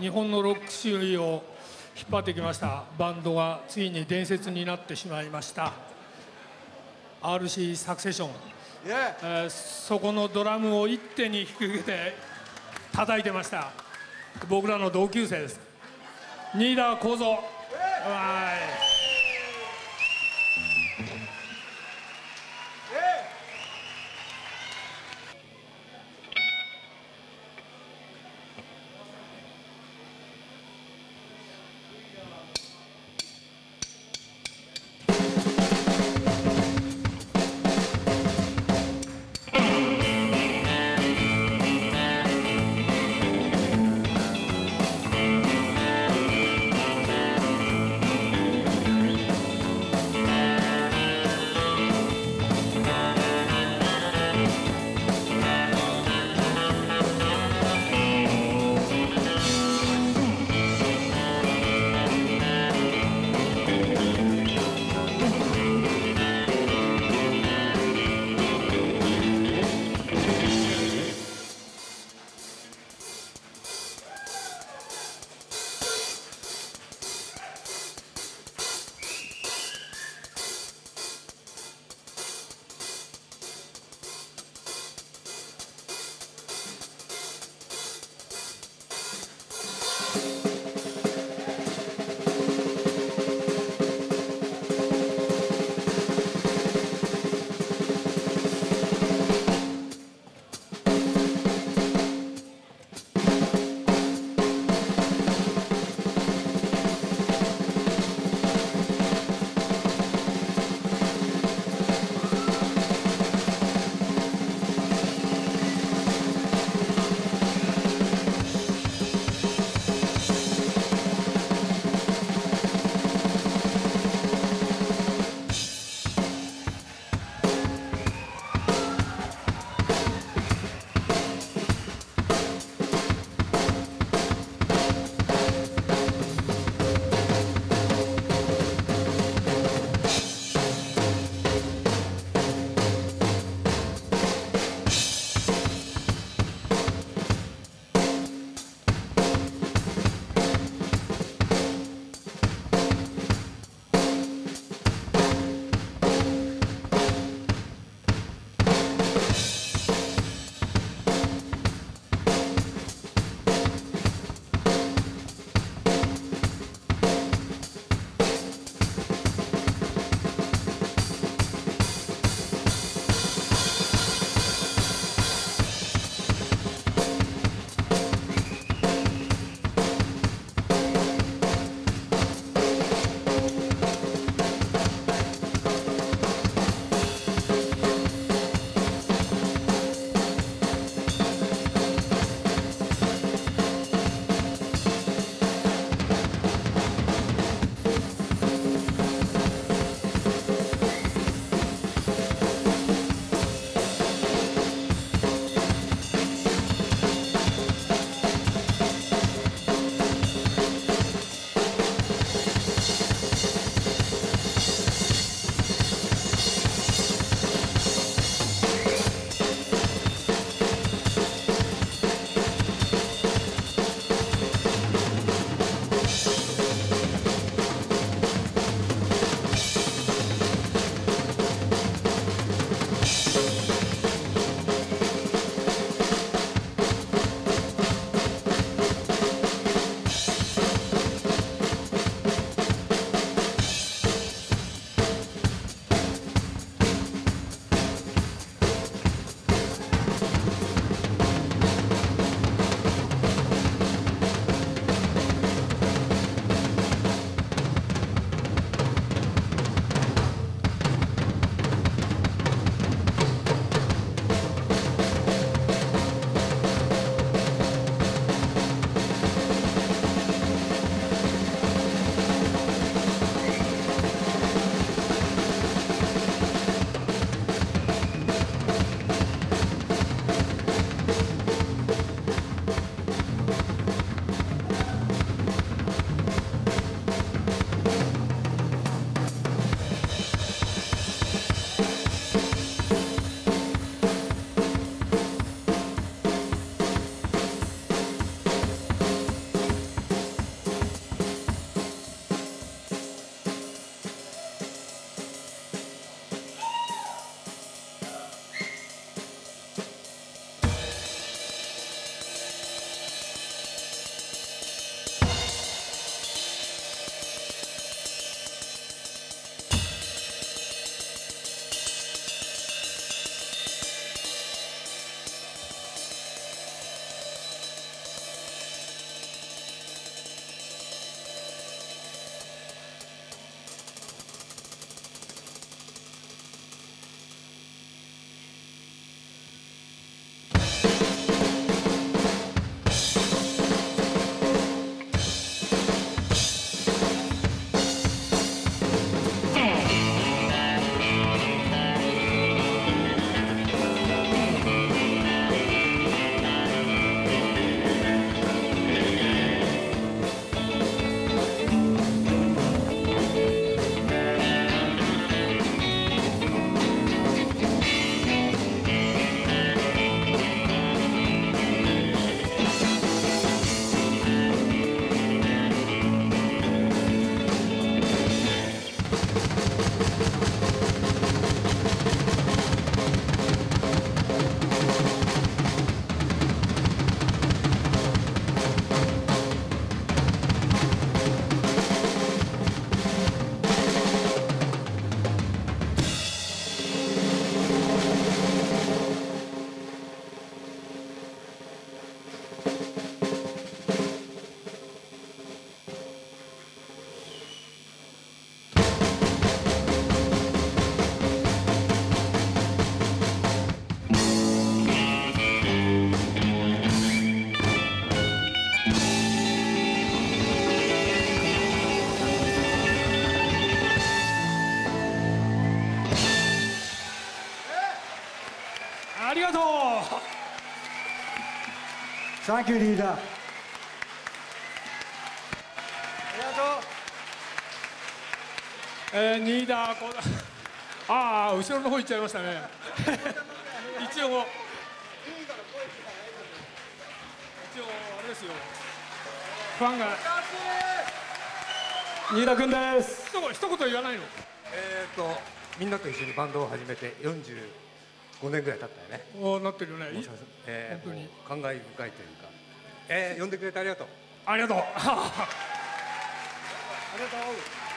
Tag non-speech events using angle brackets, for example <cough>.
日本のロック周囲を引っ張ってきました。バンドがついに伝説になってしまいました。RC サクセション、Yeah. えーそこのドラムを一手に引き受けて叩いてました。僕らの同級生です。新田幸三。はい「がとう。サンキューリーダーありがとう。えー、リーダーこだ <laughs> ああ後ろの方行っちゃいましたね。<laughs> 一応一応あれですよ。ファンが。ニー田君です。一言言わないの。えー、っとみんなと一緒にバンドを始めて40 45年ぐらい経ったよね。おーなってるよね。いえー、本当に。感慨深いというか。えー、呼んでくれてありがとう。ありがとう。<laughs> ありがとう